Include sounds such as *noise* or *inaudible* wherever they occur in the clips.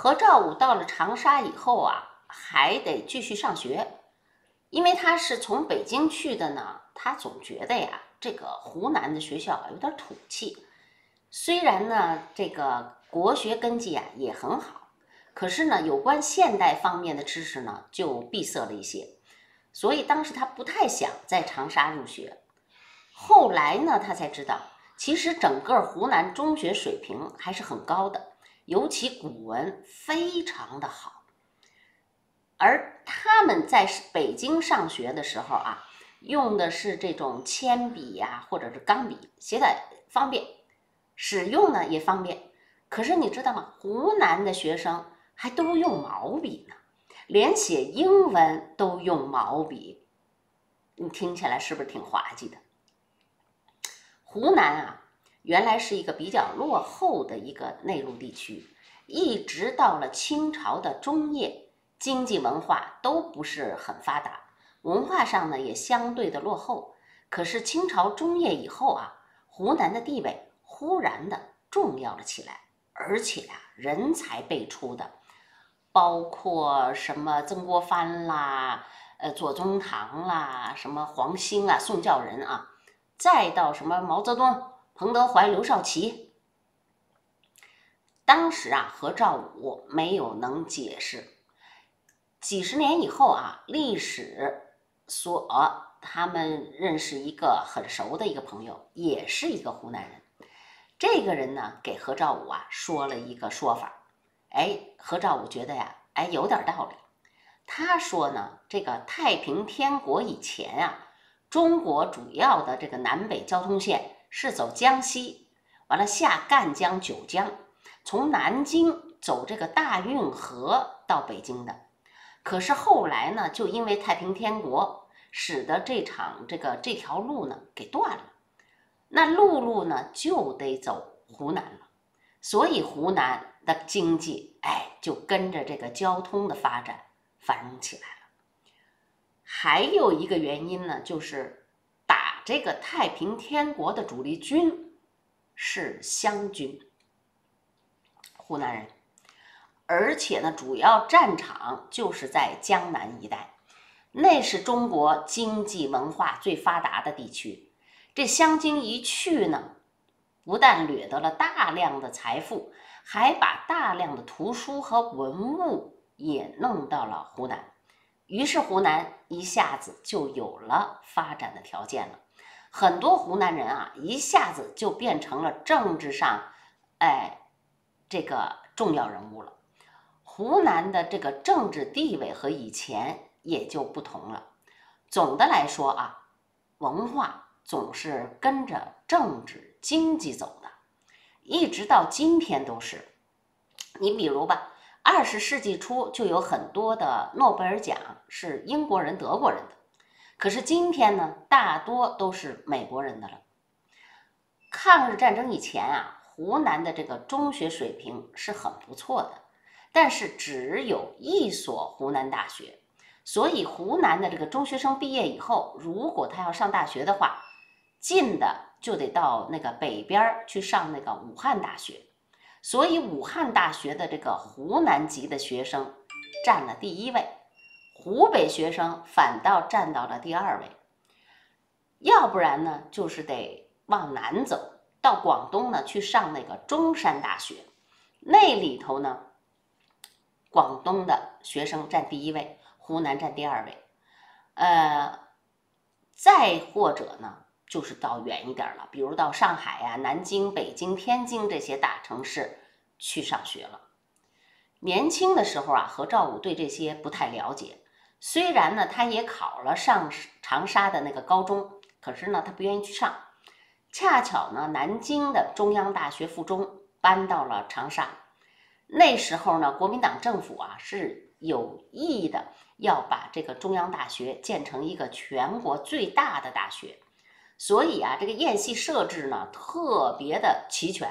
何兆武到了长沙以后啊，还得继续上学，因为他是从北京去的呢。他总觉得呀，这个湖南的学校啊有点土气。虽然呢，这个国学根基啊也很好，可是呢，有关现代方面的知识呢就闭塞了一些。所以当时他不太想在长沙入学。后来呢，他才知道，其实整个湖南中学水平还是很高的，尤其古文非常的好。而他们在北京上学的时候啊。用的是这种铅笔呀，或者是钢笔，写的方便，使用呢也方便。可是你知道吗？湖南的学生还都用毛笔呢，连写英文都用毛笔。你听起来是不是挺滑稽的？湖南啊，原来是一个比较落后的一个内陆地区，一直到了清朝的中叶，经济文化都不是很发达。文化上呢也相对的落后，可是清朝中叶以后啊，湖南的地位忽然的重要了起来，而且啊人才辈出的，包括什么曾国藩啦，呃左宗棠啦，什么黄兴啊、宋教仁啊，再到什么毛泽东、彭德怀、刘少奇，当时啊何兆武没有能解释，几十年以后啊历史。所他们认识一个很熟的一个朋友，也是一个湖南人。这个人呢，给何兆武啊说了一个说法。哎，何兆武觉得呀，哎，有点道理。他说呢，这个太平天国以前啊，中国主要的这个南北交通线是走江西，完了下赣江、九江，从南京走这个大运河到北京的。可是后来呢，就因为太平天国，使得这场这个这条路呢给断了，那陆路呢就得走湖南了，所以湖南的经济哎就跟着这个交通的发展繁荣起来了。还有一个原因呢，就是这个太平天国的主力军是湘军，湖南人。而且呢，主要战场就是在江南一带，那是中国经济文化最发达的地区。这湘军一去呢，不但掠得了大量的财富，还把大量的图书和文物也弄到了湖南。于是湖南一下子就有了发展的条件了。很多湖南人啊，一下子就变成了政治上，哎，这个重要人物了。湖南的这个政治地位和以前也就不同了。总的来说啊，文化总是跟着政治经济走的，一直到今天都是。你比如吧，二十世纪初就有很多的诺贝尔奖是英国人、德国人的，可是今天呢，大多都是美国人的了。抗日战争以前啊，湖南的这个中学水平是很不错的。但是只有一所湖南大学，所以湖南的这个中学生毕业以后，如果他要上大学的话，近的就得到那个北边去上那个武汉大学，所以武汉大学的这个湖南籍的学生占了第一位，湖北学生反倒占到了第二位。要不然呢，就是得往南走到广东呢去上那个中山大学，那里头呢。广东的学生占第一位，湖南占第二位，呃，再或者呢，就是到远一点了，比如到上海呀、南京、北京、天津这些大城市去上学了。年轻的时候啊，何兆武对这些不太了解，虽然呢，他也考了上长沙的那个高中，可是呢，他不愿意去上。恰巧呢，南京的中央大学附中搬到了长沙。那时候呢，国民党政府啊是有意的要把这个中央大学建成一个全国最大的大学，所以啊，这个院系设置呢特别的齐全，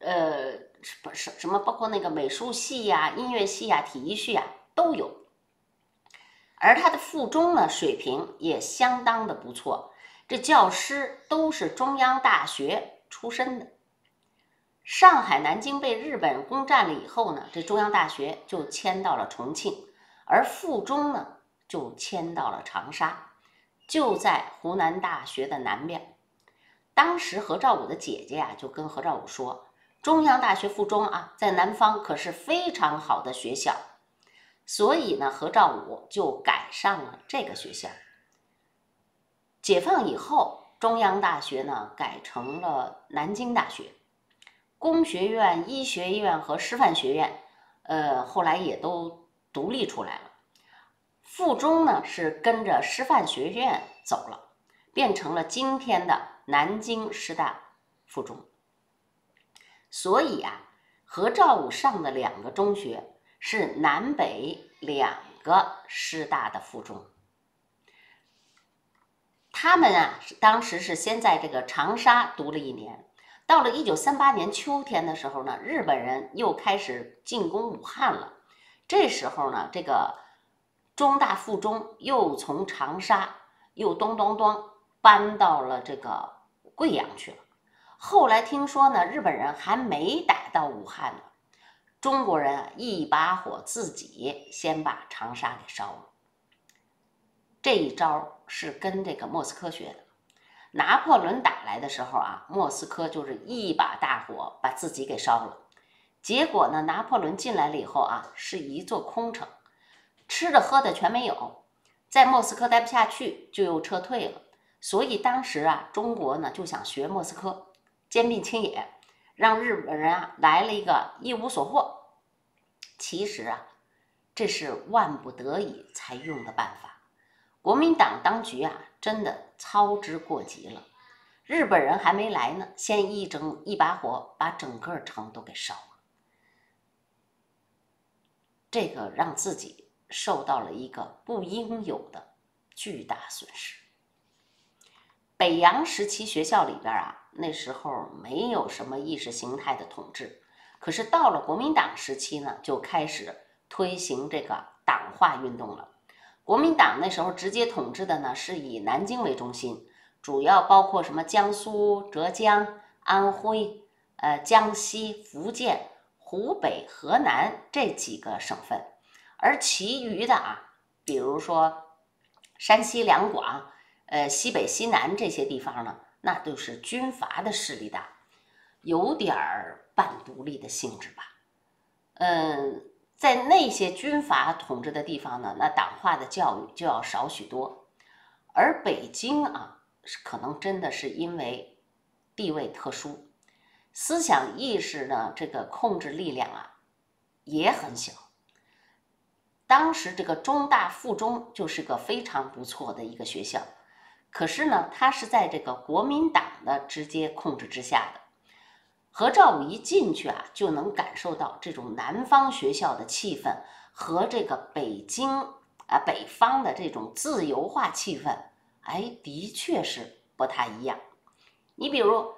呃，什什什么包括那个美术系呀、音乐系呀、体育系呀都有，而他的附中呢水平也相当的不错，这教师都是中央大学出身的。上海、南京被日本攻占了以后呢，这中央大学就迁到了重庆，而附中呢就迁到了长沙，就在湖南大学的南边。当时何兆武的姐姐啊就跟何兆武说：“中央大学附中啊，在南方可是非常好的学校。”所以呢，何兆武就改上了这个学校。解放以后，中央大学呢改成了南京大学。工学院、医学院和师范学院，呃，后来也都独立出来了。附中呢是跟着师范学院走了，变成了今天的南京师大附中。所以啊，何兆武上的两个中学是南北两个师大的附中。他们啊，当时是先在这个长沙读了一年。到了一九三八年秋天的时候呢，日本人又开始进攻武汉了。这时候呢，这个中大附中又从长沙又咚咚咚搬到了这个贵阳去了。后来听说呢，日本人还没打到武汉呢，中国人啊一把火自己先把长沙给烧了。这一招是跟这个莫斯科学的。拿破仑打来的时候啊，莫斯科就是一把大火把自己给烧了。结果呢，拿破仑进来了以后啊，是一座空城，吃的喝的全没有，在莫斯科待不下去，就又撤退了。所以当时啊，中国呢就想学莫斯科，兼并清野，让日本人啊来了一个一无所获。其实啊，这是万不得已才用的办法。国民党当局啊。真的操之过急了，日本人还没来呢，先一整一把火把整个城都给烧了，这个让自己受到了一个不应有的巨大损失。北洋时期学校里边啊，那时候没有什么意识形态的统治，可是到了国民党时期呢，就开始推行这个党化运动了。国民党那时候直接统治的呢，是以南京为中心，主要包括什么江苏、浙江、安徽、呃江西、福建、湖北、河南这几个省份，而其余的啊，比如说山西两广、呃西北、西南这些地方呢，那都是军阀的势力大，有点儿半独立的性质吧，嗯。在那些军阀统治的地方呢，那党化的教育就要少许多，而北京啊，可能真的是因为地位特殊，思想意识呢，这个控制力量啊也很小。当时这个中大附中就是个非常不错的一个学校，可是呢，他是在这个国民党的直接控制之下的。何兆武一进去啊，就能感受到这种南方学校的气氛和这个北京啊北方的这种自由化气氛，哎，的确是不太一样。你比如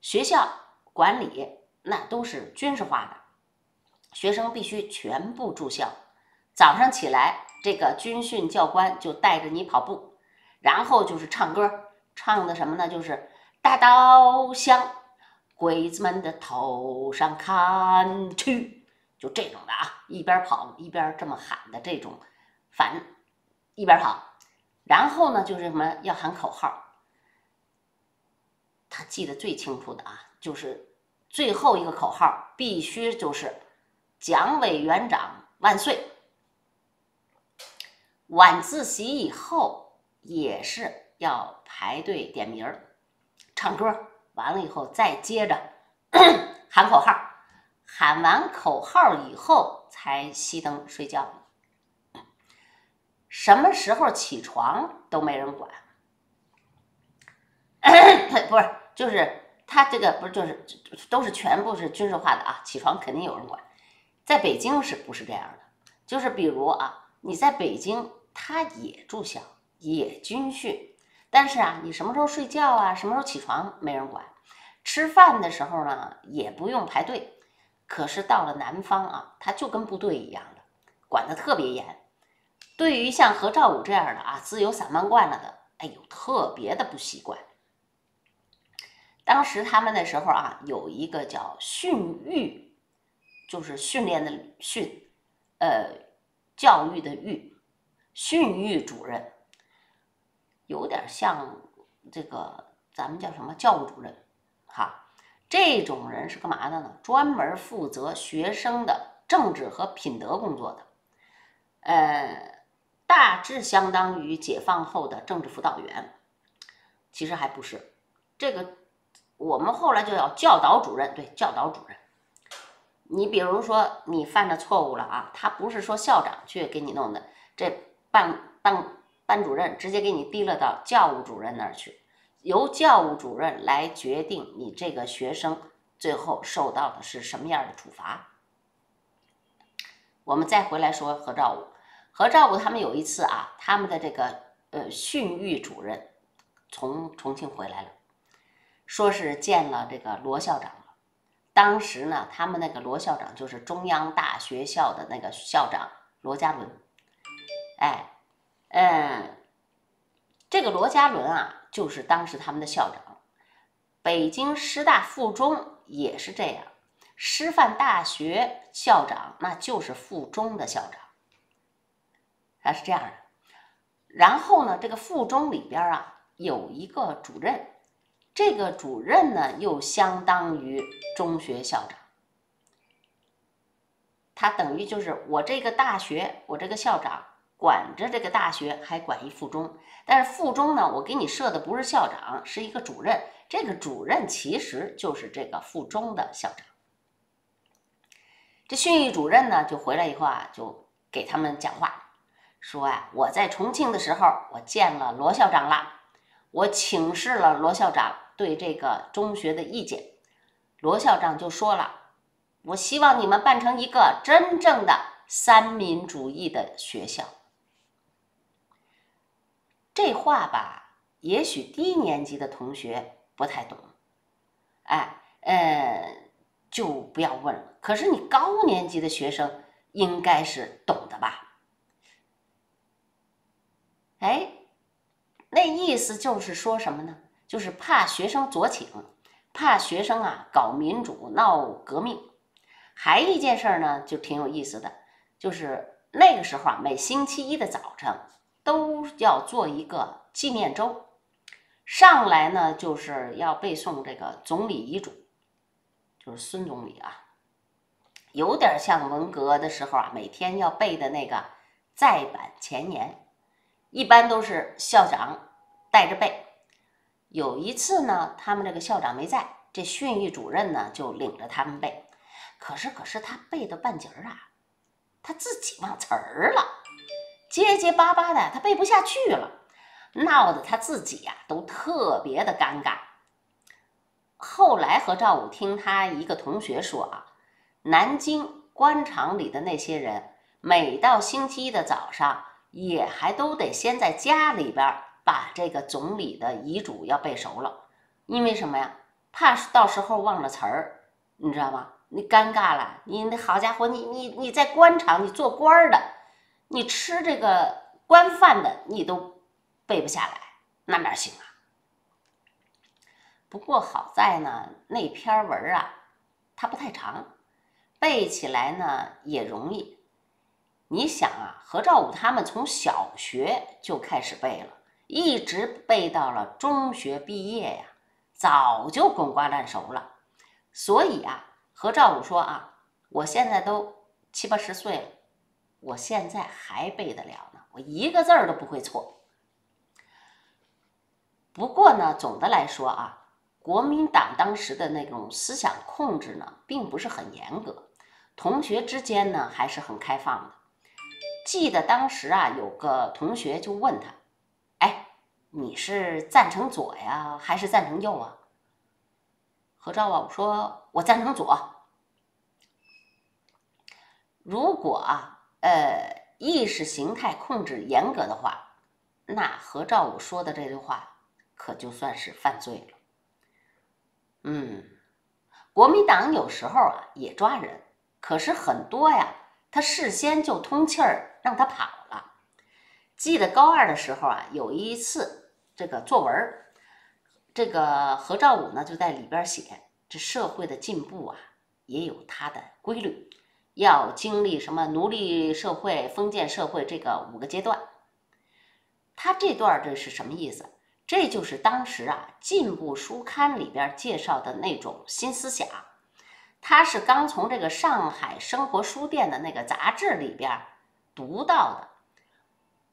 学校管理那都是军事化的，学生必须全部住校，早上起来这个军训教官就带着你跑步，然后就是唱歌，唱的什么呢？就是大刀香。鬼子们的头上砍去，就这种的啊，一边跑一边这么喊的这种，反一边跑，然后呢就是什么要喊口号。他记得最清楚的啊，就是最后一个口号必须就是“蒋委员长万岁”。晚自习以后也是要排队点名儿、唱歌。完了以后，再接着 *clears throat* 喊口号，喊完口号以后才熄灯睡觉。什么时候起床都没人管，*coughs* 不是，就是他这个不是，就是都是全部是军事化的啊。起床肯定有人管，在北京是不是这样的？就是比如啊，你在北京，他也住校，也军训。但是啊，你什么时候睡觉啊？什么时候起床？没人管。吃饭的时候呢，也不用排队。可是到了南方啊，他就跟部队一样的，管得特别严。对于像何兆武这样的啊，自由散漫惯了的，哎呦，特别的不习惯。当时他们那时候啊，有一个叫训育，就是训练的训，呃，教育的育，训育主任，有点像这个咱们叫什么教务主任，哈。这种人是干嘛的呢？专门负责学生的政治和品德工作的，呃，大致相当于解放后的政治辅导员。其实还不是，这个我们后来就叫教导主任。对，教导主任。你比如说你犯了错误了啊，他不是说校长去给你弄的，这办办班主任直接给你提了到教务主任那儿去。由教务主任来决定你这个学生最后受到的是什么样的处罚。我们再回来说何兆武，何兆武他们有一次啊，他们的这个呃训育主任从重庆回来了，说是见了这个罗校长了。当时呢，他们那个罗校长就是中央大学校的那个校长罗家伦。哎，嗯，这个罗家伦啊。就是当时他们的校长，北京师大附中也是这样，师范大学校长那就是附中的校长，他是这样的。然后呢，这个附中里边啊有一个主任，这个主任呢又相当于中学校长，他等于就是我这个大学，我这个校长。管着这个大学，还管一附中，但是附中呢，我给你设的不是校长，是一个主任。这个主任其实就是这个附中的校长。这训育主任呢，就回来以后啊，就给他们讲话，说啊，我在重庆的时候，我见了罗校长了，我请示了罗校长对这个中学的意见。罗校长就说了，我希望你们办成一个真正的三民主义的学校。这话吧，也许低年级的同学不太懂，哎，呃，就不要问了。可是你高年级的学生应该是懂的吧？哎，那意思就是说什么呢？就是怕学生左倾，怕学生啊搞民主、闹革命。还一件事呢，就挺有意思的，就是那个时候啊，每星期一的早晨。都要做一个纪念周，上来呢就是要背诵这个总理遗嘱，就是孙总理啊，有点像文革的时候啊，每天要背的那个再版前言，一般都是校长带着背。有一次呢，他们这个校长没在，这训育主任呢就领着他们背，可是可是他背到半截儿啊，他自己忘词儿了。结结巴巴的，他背不下去了，闹得他自己呀都特别的尴尬。后来何兆武听他一个同学说啊，南京官场里的那些人，每到星期一的早上，也还都得先在家里边把这个总理的遗嘱要背熟了，因为什么呀？怕到时候忘了词儿，你知道吗？你尴尬了，你那好家伙，你你你在官场，你做官的。你吃这个官饭的，你都背不下来，那哪行啊？不过好在呢，那篇文啊，它不太长，背起来呢也容易。你想啊，何兆武他们从小学就开始背了，一直背到了中学毕业呀，早就滚瓜烂熟了。所以啊，何兆武说啊，我现在都七八十岁了。我现在还背得了呢，我一个字儿都不会错。不过呢，总的来说啊，国民党当时的那种思想控制呢，并不是很严格，同学之间呢还是很开放的。记得当时啊，有个同学就问他：“哎，你是赞成左呀，还是赞成右啊？”何兆武说：“我赞成左。”如果啊。呃，意识形态控制严格的话，那何兆武说的这句话可就算是犯罪了。嗯，国民党有时候啊也抓人，可是很多呀，他事先就通气儿让他跑了。记得高二的时候啊，有一次这个作文，这个何兆武呢就在里边写，这社会的进步啊也有它的规律，要经历什么奴隶社会、封建社会这个五个阶段。他这段这是什么意思？这就是当时啊《进步书刊》里边介绍的那种新思想。他是刚从这个上海生活书店的那个杂志里边读到的，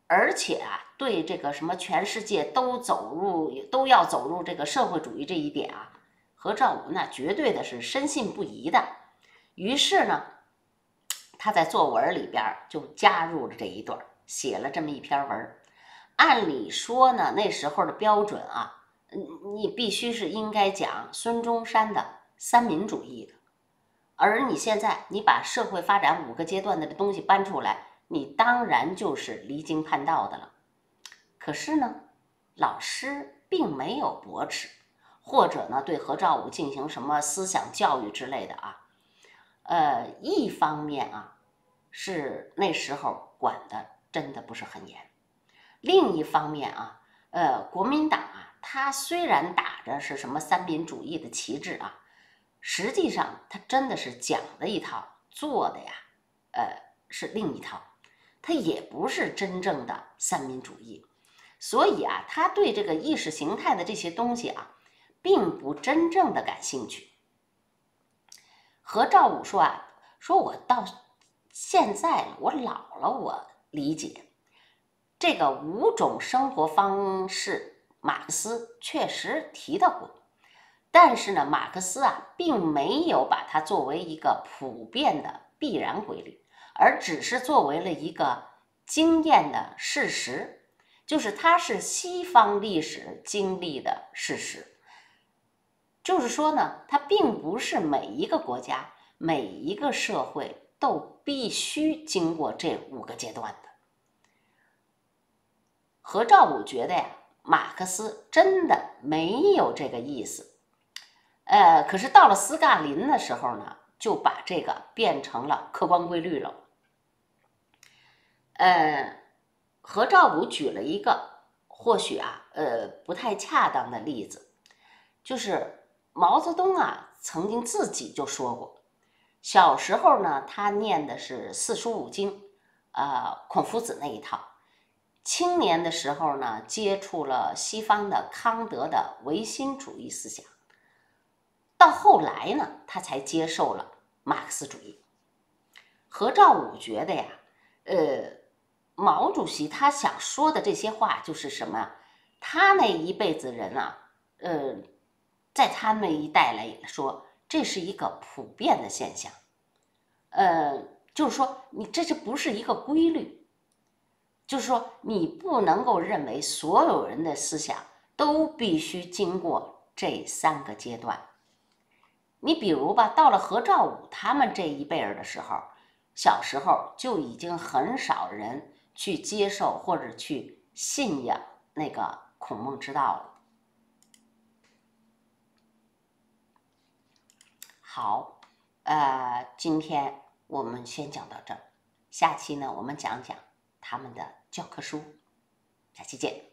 而且啊，对这个什么全世界都走入都要走入这个社会主义这一点啊，何兆武那绝对的是深信不疑的。于是呢，他在作文里边就加入了这一段，写了这么一篇文。按理说呢，那时候的标准啊，你必须是应该讲孙中山的三民主义的。而你现在，你把社会发展五个阶段的这东西搬出来，你当然就是离经叛道的了。可是呢，老师并没有驳斥，或者呢对何兆武进行什么思想教育之类的啊。呃，一方面啊，是那时候管的真的不是很严；另一方面啊，呃，国民党啊，他虽然打着是什么三民主义的旗帜啊。实际上，他真的是讲的一套，做的呀，呃，是另一套。他也不是真正的三民主义，所以啊，他对这个意识形态的这些东西啊，并不真正的感兴趣。何兆武说啊，说我到现在我老了，我理解这个五种生活方式，马克思确实提到过。但是呢，马克思啊，并没有把它作为一个普遍的必然规律，而只是作为了一个经验的事实，就是它是西方历史经历的事实。就是说呢，它并不是每一个国家、每一个社会都必须经过这五个阶段的。何兆武觉得呀，马克思真的没有这个意思。呃，可是到了斯大林的时候呢，就把这个变成了客观规律了。呃，何兆武举了一个或许啊，呃，不太恰当的例子，就是毛泽东啊，曾经自己就说过，小时候呢，他念的是四书五经，呃，孔夫子那一套；青年的时候呢，接触了西方的康德的唯心主义思想。到后来呢，他才接受了马克思主义。何兆武觉得呀，呃，毛主席他想说的这些话就是什么？他那一辈子人啊，呃，在他那一代来说，这是一个普遍的现象。呃，就是说，你这就不是一个规律，就是说，你不能够认为所有人的思想都必须经过这三个阶段。你比如吧，到了何兆武他们这一辈儿的时候，小时候就已经很少人去接受或者去信仰那个孔孟之道了。好，呃，今天我们先讲到这儿，下期呢我们讲讲他们的教科书，下期见。